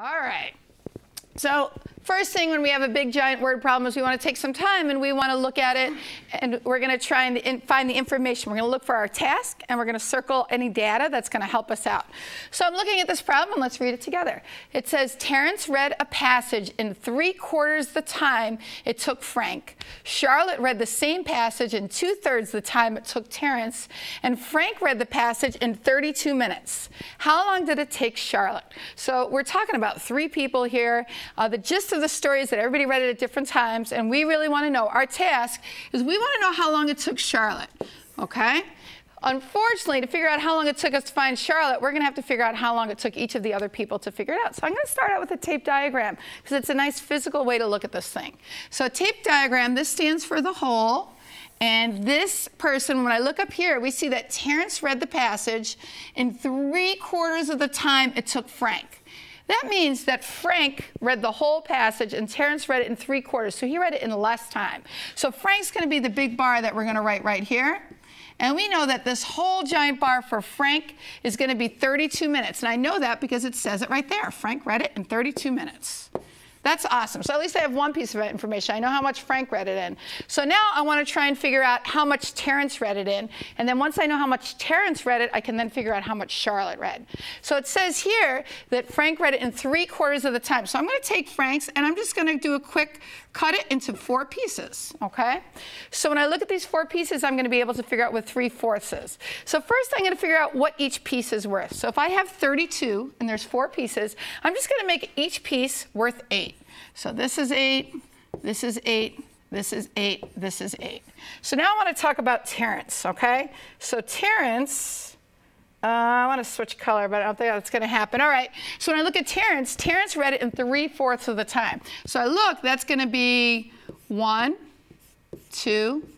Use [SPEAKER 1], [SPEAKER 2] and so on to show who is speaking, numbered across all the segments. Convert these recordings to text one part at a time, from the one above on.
[SPEAKER 1] All right. So first thing when we have a big giant word problem is we want to take some time and we want to look at it and we're going to try and find the information. We're going to look for our task and we're going to circle any data that's going to help us out. So I'm looking at this problem. Let's read it together. It says Terrence read a passage in three quarters the time it took Frank. Charlotte read the same passage in two thirds the time it took Terrence. And Frank read the passage in 32 minutes. How long did it take Charlotte? So we're talking about three people here. Uh, the gist of the stories that everybody read it at different times, and we really want to know. Our task is we want to know how long it took Charlotte, okay? Unfortunately, to figure out how long it took us to find Charlotte, we're going to have to figure out how long it took each of the other people to figure it out. So I'm going to start out with a tape diagram because it's a nice physical way to look at this thing. So tape diagram, this stands for the whole. And this person, when I look up here, we see that Terrence read the passage in three quarters of the time it took Frank. That means that Frank read the whole passage and Terrence read it in three quarters. So he read it in less time. So Frank's going to be the big bar that we're going to write right here. And we know that this whole giant bar for Frank is going to be 32 minutes. And I know that because it says it right there. Frank read it in 32 minutes. That's awesome. So at least I have one piece of information. I know how much Frank read it in. So now I want to try and figure out how much Terrence read it in. And then once I know how much Terrence read it, I can then figure out how much Charlotte read. So it says here that Frank read it in three quarters of the time. So I'm going to take Frank's and I'm just going to do a quick cut it into four pieces, okay? So when I look at these four pieces, I'm going to be able to figure out what three-fourths is. So first I'm going to figure out what each piece is worth. So if I have 32 and there's four pieces, I'm just going to make each piece worth 8. So this is 8, this is 8, this is 8, this is 8. So now I want to talk about Terrence, okay? So Terrence, uh, I want to switch color, but I don't think that's going to happen. All right, so when I look at Terrence, Terrence read it in three-fourths of the time. So I look, that's going to be 1, 2,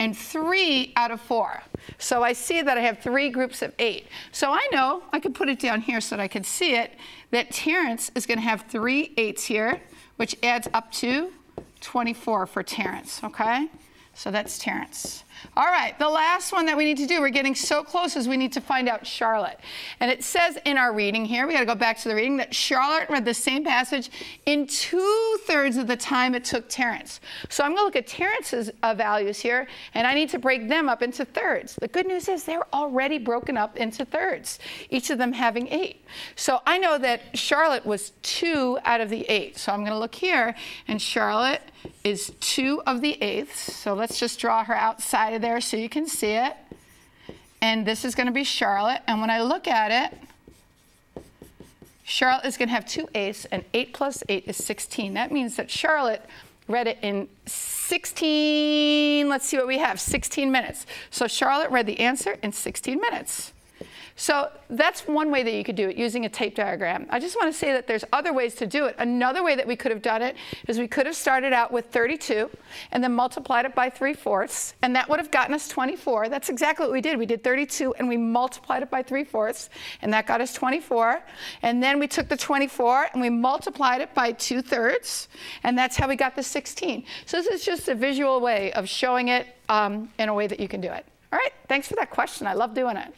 [SPEAKER 1] and 3 out of 4. So I see that I have three groups of 8. So I know, I can put it down here so that I can see it, that Terrence is going to have three eights here, which adds up to 24 for Terrence, okay? So that's Terrence. All right, the last one that we need to do, we're getting so close as we need to find out Charlotte. And it says in our reading here, we got to go back to the reading, that Charlotte read the same passage in two thirds of the time it took Terrence. So I'm going to look at Terrence's uh, values here, and I need to break them up into thirds. The good news is they're already broken up into thirds, each of them having eight. So I know that Charlotte was two out of the eight. So I'm going to look here, and Charlotte is two of the eighths. So let's just draw her outside of there so you can see it. And this is going to be Charlotte. And when I look at it, Charlotte is going to have two and 8 plus 8 is 16. That means that Charlotte read it in 16, let's see what we have, 16 minutes. So Charlotte read the answer in 16 minutes. So that's one way that you could do it using a tape diagram. I just want to say that there's other ways to do it. Another way that we could have done it is we could have started out with 32 and then multiplied it by 3 fourths, and that would have gotten us 24. That's exactly what we did. We did 32 and we multiplied it by 3 fourths, and that got us 24. And then we took the 24 and we multiplied it by 2 thirds, and that's how we got the 16. So this is just a visual way of showing it um, in a way that you can do it. All right, thanks for that question. I love doing it.